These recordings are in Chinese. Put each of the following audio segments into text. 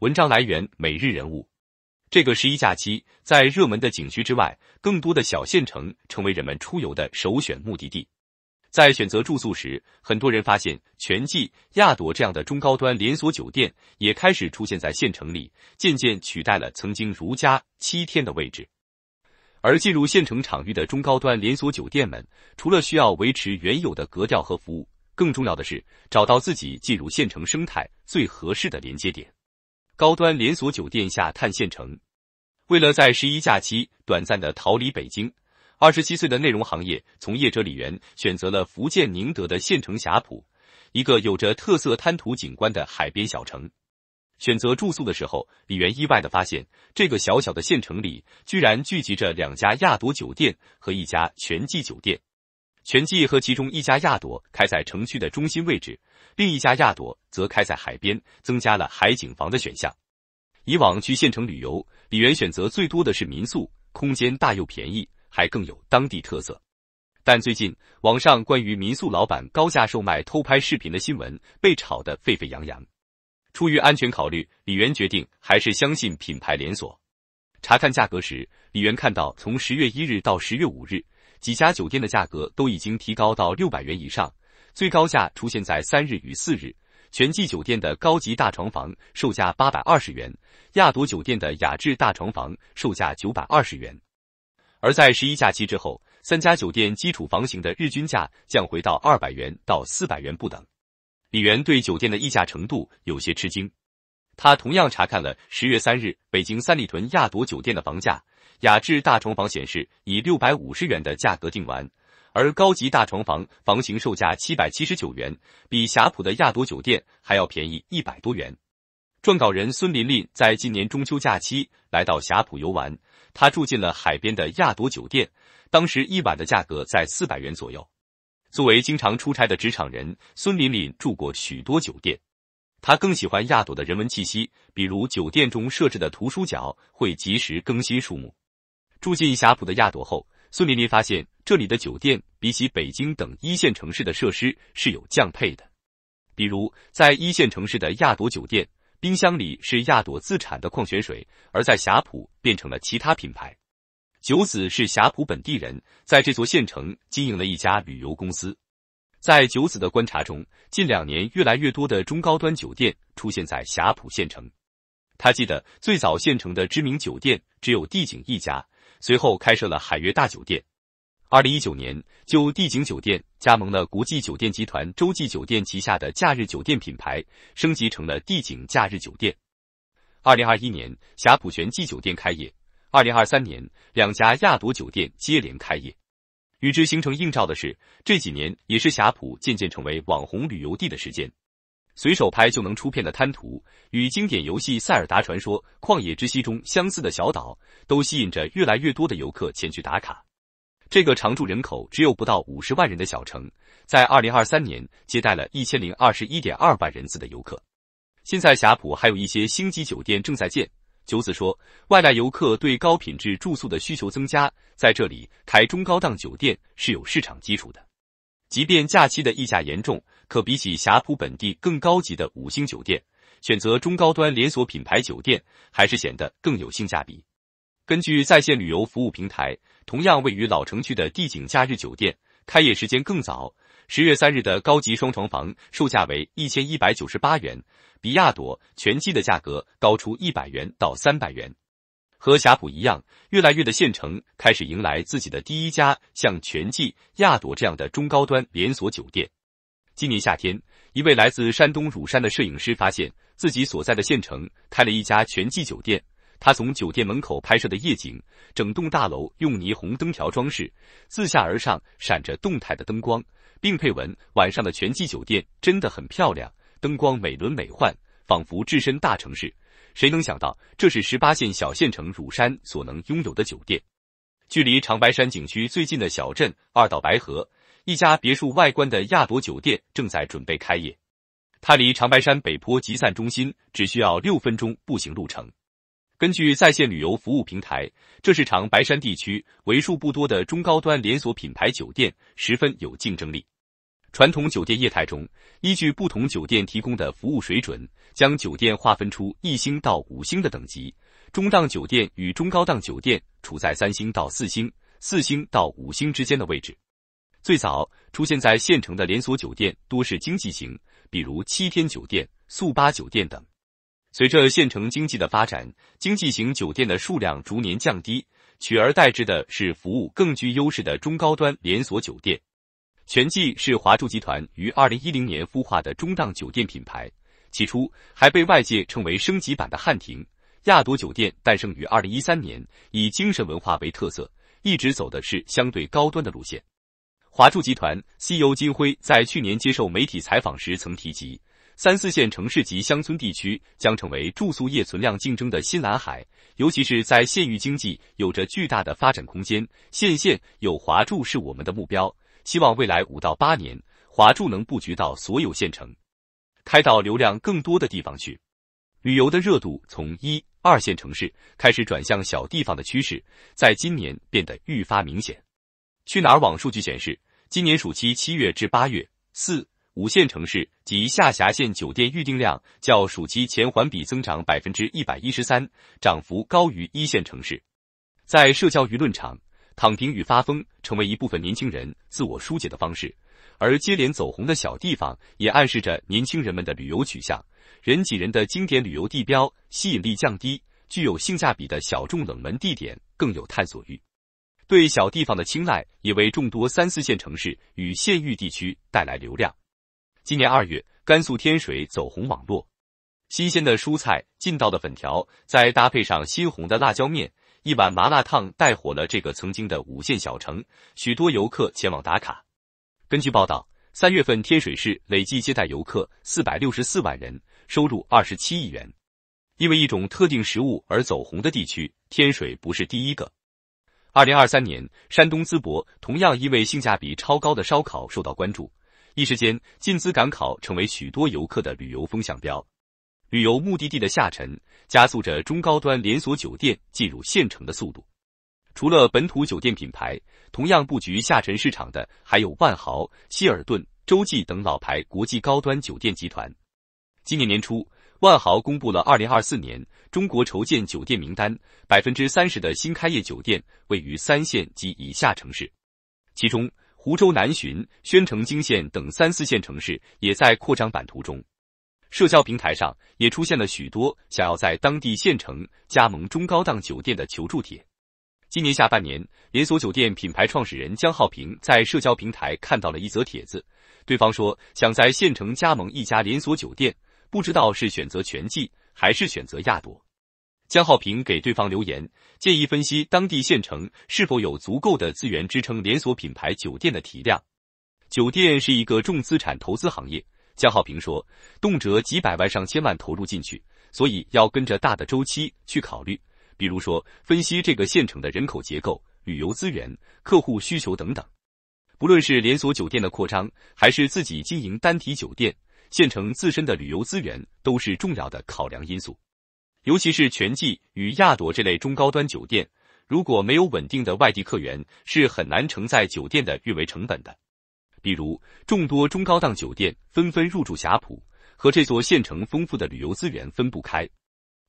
文章来源：每日人物。这个十一假期，在热门的景区之外，更多的小县城成为人们出游的首选目的地。在选择住宿时，很多人发现全季、亚朵这样的中高端连锁酒店也开始出现在县城里，渐渐取代了曾经如家七天的位置。而进入县城场域的中高端连锁酒店们，除了需要维持原有的格调和服务，更重要的是找到自己进入县城生态最合适的连接点。高端连锁酒店下探县城，为了在十一假期短暂的逃离北京，二十七岁的内容行业从业者李元选择了福建宁德的县城霞浦，一个有着特色滩涂景观的海边小城。选择住宿的时候，李元意外的发现，这个小小的县城里居然聚集着两家亚朵酒店和一家全季酒店。全季和其中一家亚朵开在城区的中心位置，另一家亚朵则开在海边，增加了海景房的选项。以往去县城旅游，李元选择最多的是民宿，空间大又便宜，还更有当地特色。但最近网上关于民宿老板高价售卖偷拍视频的新闻被炒得沸沸扬扬。出于安全考虑，李元决定还是相信品牌连锁。查看价格时，李元看到从十月一日到十月五日。几家酒店的价格都已经提高到六百元以上，最高价出现在三日与四日。全季酒店的高级大床房售价八百二十元，亚朵酒店的雅致大床房售价九百二十元。而在十一假期之后，三家酒店基础房型的日均价降回到二百元到四百元不等。李元对酒店的溢价程度有些吃惊，他同样查看了十月三日北京三里屯亚朵酒店的房价。雅致大床房显示以六百五十元的价格订完，而高级大床房房型售价七百七十九元，比霞浦的亚朵酒店还要便宜一百多元。撰稿人孙琳琳在今年中秋假期来到霞浦游玩，她住进了海边的亚朵酒店，当时一晚的价格在四百元左右。作为经常出差的职场人，孙琳琳住过许多酒店，她更喜欢亚朵的人文气息，比如酒店中设置的图书角会及时更新书目。住进霞浦的亚朵后，孙琳琳发现这里的酒店比起北京等一线城市的设施是有降配的。比如，在一线城市的亚朵酒店，冰箱里是亚朵自产的矿泉水，而在霞浦变成了其他品牌。九子是霞浦本地人，在这座县城经营了一家旅游公司。在九子的观察中，近两年越来越多的中高端酒店出现在霞浦县城。他记得最早县城的知名酒店只有帝景一家。随后开设了海悦大酒店，二零一九年就帝景酒店加盟了国际酒店集团洲际酒店旗下的假日酒店品牌，升级成了帝景假日酒店。二零二一年霞浦全季酒店开业，二零二三年两家亚朵酒店接连开业。与之形成映照的是，这几年也是霞浦渐渐成为网红旅游地的时间。随手拍就能出片的滩涂，与经典游戏《塞尔达传说：旷野之息》中相似的小岛，都吸引着越来越多的游客前去打卡。这个常住人口只有不到五十万人的小城，在二零二三年接待了一千零二十一点二万人次的游客。现在霞浦还有一些星级酒店正在建。九子说，外来游客对高品质住宿的需求增加，在这里开中高档酒店是有市场基础的。即便假期的溢价严重，可比起霞浦本地更高级的五星酒店，选择中高端连锁品牌酒店还是显得更有性价比。根据在线旅游服务平台，同样位于老城区的帝景假日酒店，开业时间更早，十月三日的高级双床房售价为一千一百九十八元，比亚朵全季的价格高出一百元到三百元。和霞浦一样，越来越的县城开始迎来自己的第一家像全季、亚朵这样的中高端连锁酒店。今年夏天，一位来自山东乳山的摄影师发现自己所在的县城开了一家全季酒店。他从酒店门口拍摄的夜景，整栋大楼用霓虹灯条装饰，自下而上闪着动态的灯光，并配文：“晚上的全季酒店真的很漂亮，灯光美轮美奂，仿佛置身大城市。”谁能想到，这是十八线小县城乳山所能拥有的酒店？距离长白山景区最近的小镇二岛白河，一家别墅外观的亚朵酒店正在准备开业。它离长白山北坡集散中心只需要六分钟步行路程。根据在线旅游服务平台，这是长白山地区为数不多的中高端连锁品牌酒店，十分有竞争力。传统酒店业态中，依据不同酒店提供的服务水准，将酒店划分出一星到五星的等级。中档酒店与中高档酒店处在三星到四星、四星到五星之间的位置。最早出现在县城的连锁酒店多是经济型，比如七天酒店、速八酒店等。随着县城经济的发展，经济型酒店的数量逐年降低，取而代之的是服务更具优势的中高端连锁酒店。全季是华住集团于二零一零年孵化的中档酒店品牌，起初还被外界称为升级版的汉庭。亚朵酒店诞生于二零一三年，以精神文化为特色，一直走的是相对高端的路线。华住集团 CEO 金辉在去年接受媒体采访时曾提及，三四线城市及乡村地区将成为住宿业存量竞争的新蓝海，尤其是在县域经济有着巨大的发展空间，县县有华住是我们的目标。希望未来五到八年，华住能布局到所有县城，开到流量更多的地方去。旅游的热度从一二线城市开始转向小地方的趋势，在今年变得愈发明显。去哪儿网数据显示，今年暑期七月至八月，四五线城市及下辖县酒店预订量较暑期前环比增长百分之一百一十三，涨幅高于一线城市。在社交舆论场。躺平与发疯成为一部分年轻人自我疏解的方式，而接连走红的小地方也暗示着年轻人们的旅游取向。人挤人的经典旅游地标吸引力降低，具有性价比的小众冷门地点更有探索欲。对小地方的青睐也为众多三四线城市与县域地区带来流量。今年二月，甘肃天水走红网络，新鲜的蔬菜、劲道的粉条，再搭配上鲜红的辣椒面。一碗麻辣烫带火了这个曾经的五线小城，许多游客前往打卡。根据报道，三月份天水市累计接待游客四百六十四万人，收入二十七亿元。因为一种特定食物而走红的地区，天水不是第一个。二零二三年，山东淄博同样因为性价比超高的烧烤受到关注，一时间进淄赶考成为许多游客的旅游风向标。旅游目的地的下沉，加速着中高端连锁酒店进入县城的速度。除了本土酒店品牌，同样布局下沉市场的还有万豪、希尔顿、洲际等老牌国际高端酒店集团。今年年初，万豪公布了二零二四年中国筹建酒店名单，百分之三十的新开业酒店位于三线及以下城市，其中湖州南浔、宣城泾县等三四线城市也在扩张版图中。社交平台上也出现了许多想要在当地县城加盟中高档酒店的求助帖。今年下半年，连锁酒店品牌创始人江浩平在社交平台看到了一则帖子，对方说想在县城加盟一家连锁酒店，不知道是选择全季还是选择亚朵。江浩平给对方留言，建议分析当地县城是否有足够的资源支撑连锁品牌酒店的体量。酒店是一个重资产投资行业。江浩平说：“动辄几百万、上千万投入进去，所以要跟着大的周期去考虑。比如说，分析这个县城的人口结构、旅游资源、客户需求等等。不论是连锁酒店的扩张，还是自己经营单体酒店，县城自身的旅游资源都是重要的考量因素。尤其是全季与亚朵这类中高端酒店，如果没有稳定的外地客源，是很难承载酒店的运维成本的。”比如，众多中高档酒店纷纷入驻霞浦，和这座县城丰富的旅游资源分不开。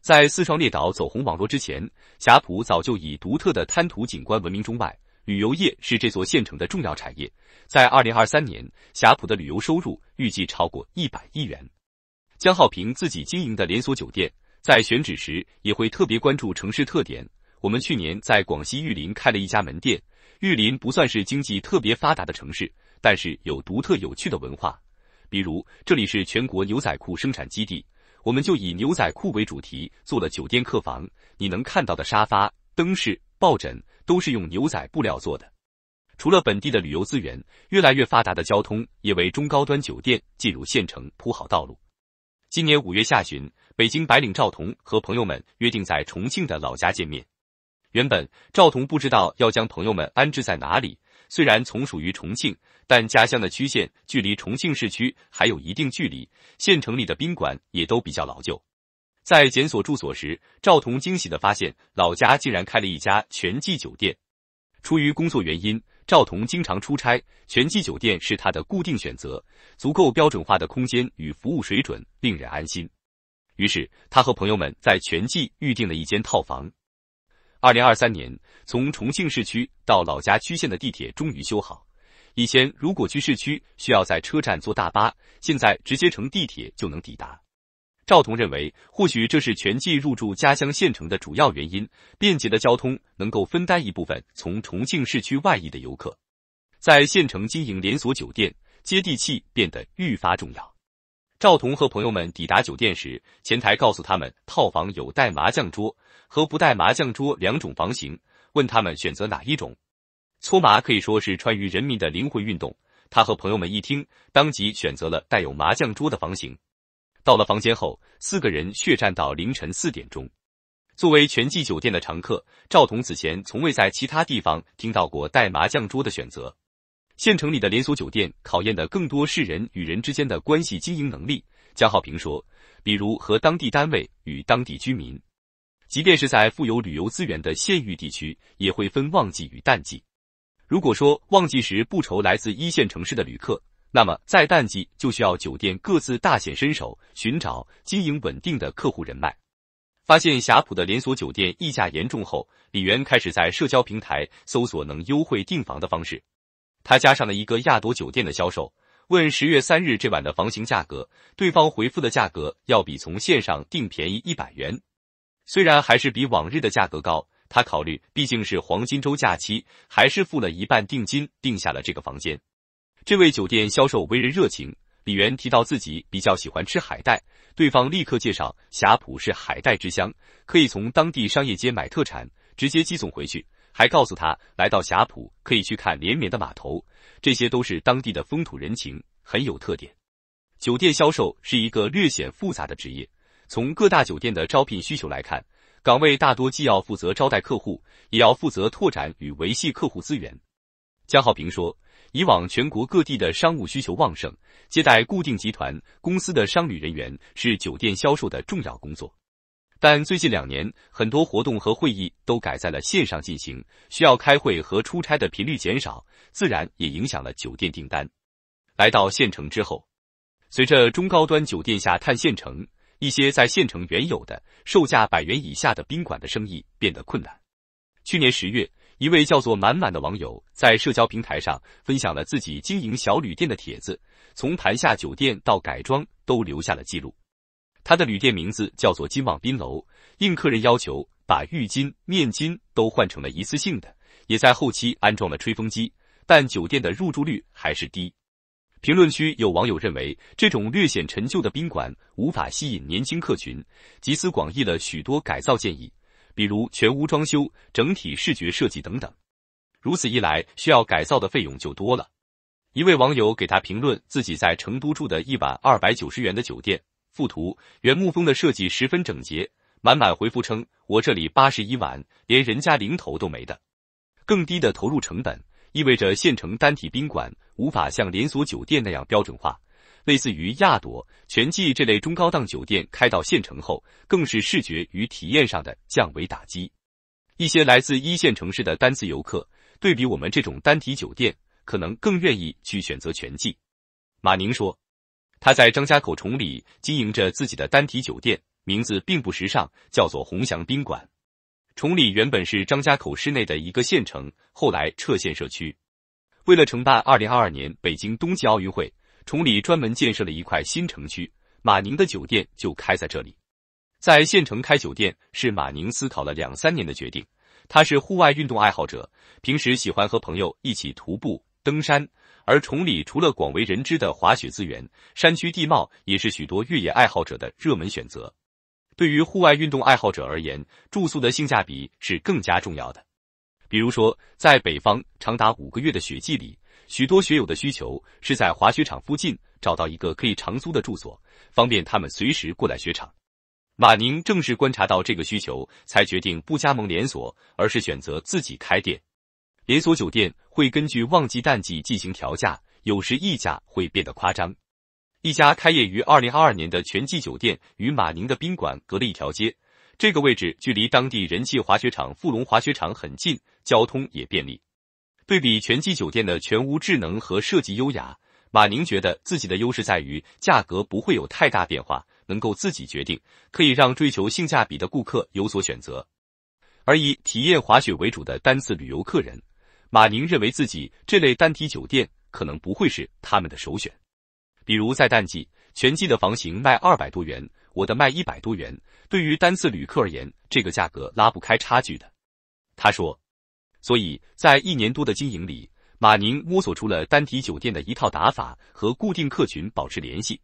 在四川列岛走红网络之前，霞浦早就以独特的滩涂景观闻名中外，旅游业是这座县城的重要产业。在二零二三年，霞浦的旅游收入预计超过一百亿元。江浩平自己经营的连锁酒店，在选址时也会特别关注城市特点。我们去年在广西玉林开了一家门店，玉林不算是经济特别发达的城市。但是有独特有趣的文化，比如这里是全国牛仔裤生产基地，我们就以牛仔裤为主题做了酒店客房。你能看到的沙发、灯饰、抱枕都是用牛仔布料做的。除了本地的旅游资源，越来越发达的交通也为中高端酒店进入县城铺好道路。今年五月下旬，北京白领赵彤和朋友们约定在重庆的老家见面。原本赵彤不知道要将朋友们安置在哪里。虽然从属于重庆，但家乡的区县距离重庆市区还有一定距离，县城里的宾馆也都比较老旧。在检索住所时，赵彤惊喜的发现，老家竟然开了一家全季酒店。出于工作原因，赵彤经常出差，全季酒店是他的固定选择，足够标准化的空间与服务水准令人安心。于是，他和朋友们在全季预定了一间套房。二零二三年，从重庆市区到老家区县的地铁终于修好。以前如果去市区需要在车站坐大巴，现在直接乘地铁就能抵达。赵彤认为，或许这是全季入驻家乡县城的主要原因。便捷的交通能够分担一部分从重庆市区外溢的游客。在县城经营连锁酒店，接地气变得愈发重要。赵彤和朋友们抵达酒店时，前台告诉他们，套房有带麻将桌和不带麻将桌两种房型，问他们选择哪一种。搓麻可以说是川渝人民的灵魂运动。他和朋友们一听，当即选择了带有麻将桌的房型。到了房间后，四个人血战到凌晨四点钟。作为全季酒店的常客，赵彤此前从未在其他地方听到过带麻将桌的选择。县城里的连锁酒店考验的更多是人与人之间的关系经营能力。江浩平说，比如和当地单位与当地居民，即便是在富有旅游资源的县域地区，也会分旺季与淡季。如果说旺季时不愁来自一线城市的旅客。那么，在淡季就需要酒店各自大显身手，寻找经营稳定的客户人脉。发现霞浦的连锁酒店溢价严重后，李元开始在社交平台搜索能优惠订房的方式。他加上了一个亚朵酒店的销售，问十月三日这晚的房型价格，对方回复的价格要比从线上订便宜一百元。虽然还是比往日的价格高，他考虑毕竟是黄金周假期，还是付了一半定金定下了这个房间。这位酒店销售为人热情，李元提到自己比较喜欢吃海带，对方立刻介绍霞浦是海带之乡，可以从当地商业街买特产直接寄送回去，还告诉他来到霞浦可以去看连绵的码头，这些都是当地的风土人情，很有特点。酒店销售是一个略显复杂的职业，从各大酒店的招聘需求来看，岗位大多既要负责招待客户，也要负责拓展与维系客户资源。江浩平说。以往全国各地的商务需求旺盛，接待固定集团公司的商旅人员是酒店销售的重要工作。但最近两年，很多活动和会议都改在了线上进行，需要开会和出差的频率减少，自然也影响了酒店订单。来到县城之后，随着中高端酒店下探县城，一些在县城原有的售价百元以下的宾馆的生意变得困难。去年十月。一位叫做满满的网友在社交平台上分享了自己经营小旅店的帖子，从盘下酒店到改装都留下了记录。他的旅店名字叫做金望宾楼，应客人要求把浴巾、面巾都换成了一次性的，也在后期安装了吹风机，但酒店的入住率还是低。评论区有网友认为，这种略显陈旧的宾馆无法吸引年轻客群，集思广益了许多改造建议。比如全屋装修、整体视觉设计等等，如此一来，需要改造的费用就多了。一位网友给他评论自己在成都住的一晚二百九十元的酒店，附图原木风的设计十分整洁。满满回复称：“我这里八十一晚，连人家零头都没的。”更低的投入成本意味着县城单体宾馆无法像连锁酒店那样标准化。类似于亚朵、全季这类中高档酒店开到县城后，更是视觉与体验上的降维打击。一些来自一线城市的单次游客，对比我们这种单体酒店，可能更愿意去选择全季。马宁说，他在张家口崇礼经营着自己的单体酒店，名字并不时尚，叫做鸿祥宾馆。崇礼原本是张家口市内的一个县城，后来撤县设区。为了承办二零二二年北京冬季奥运会。崇礼专门建设了一块新城区，马宁的酒店就开在这里。在县城开酒店是马宁思考了两三年的决定。他是户外运动爱好者，平时喜欢和朋友一起徒步、登山。而崇礼除了广为人知的滑雪资源，山区地貌也是许多越野爱好者的热门选择。对于户外运动爱好者而言，住宿的性价比是更加重要的。比如说，在北方长达五个月的雪季里。许多学友的需求是在滑雪场附近找到一个可以长租的住所，方便他们随时过来雪场。马宁正是观察到这个需求，才决定不加盟连锁，而是选择自己开店。连锁酒店会根据旺季淡季进行调价，有时溢价会变得夸张。一家开业于二零二二年的全季酒店与马宁的宾馆隔了一条街，这个位置距离当地人气滑雪场富龙滑雪场很近，交通也便利。对比全季酒店的全屋智能和设计优雅，马宁觉得自己的优势在于价格不会有太大变化，能够自己决定，可以让追求性价比的顾客有所选择。而以体验滑雪为主的单次旅游客人，马宁认为自己这类单体酒店可能不会是他们的首选。比如在淡季，全季的房型卖二百多元，我的卖一百多元，对于单次旅客而言，这个价格拉不开差距的。他说。所以在一年多的经营里，马宁摸索出了单体酒店的一套打法，和固定客群保持联系。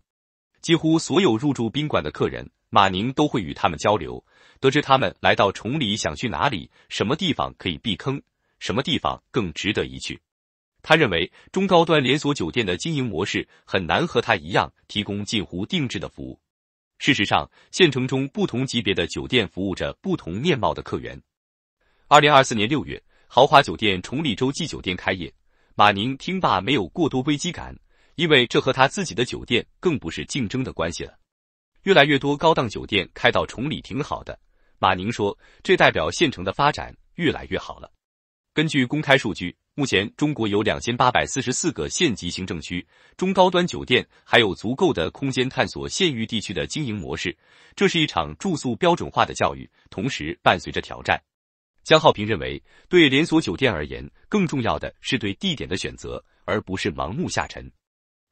几乎所有入住宾馆的客人，马宁都会与他们交流，得知他们来到崇礼想去哪里，什么地方可以避坑，什么地方更值得一去。他认为中高端连锁酒店的经营模式很难和他一样提供近乎定制的服务。事实上，县城中不同级别的酒店服务着不同面貌的客源。二零二四年六月。豪华酒店崇礼洲际酒店开业，马宁听罢没有过多危机感，因为这和他自己的酒店更不是竞争的关系了。越来越多高档酒店开到崇礼挺好的，马宁说，这代表县城的发展越来越好了。根据公开数据，目前中国有两千八百四十四个县级行政区，中高端酒店还有足够的空间探索县域地区的经营模式。这是一场住宿标准化的教育，同时伴随着挑战。江浩平认为，对连锁酒店而言，更重要的是对地点的选择，而不是盲目下沉。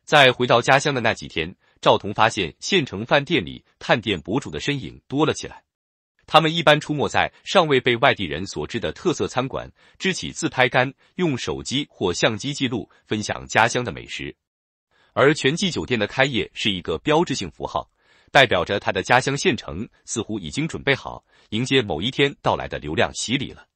在回到家乡的那几天，赵彤发现县城饭店里探店博主的身影多了起来。他们一般出没在尚未被外地人所知的特色餐馆，支起自拍杆，用手机或相机记录分享家乡的美食。而全季酒店的开业是一个标志性符号。代表着他的家乡县城似乎已经准备好迎接某一天到来的流量洗礼了。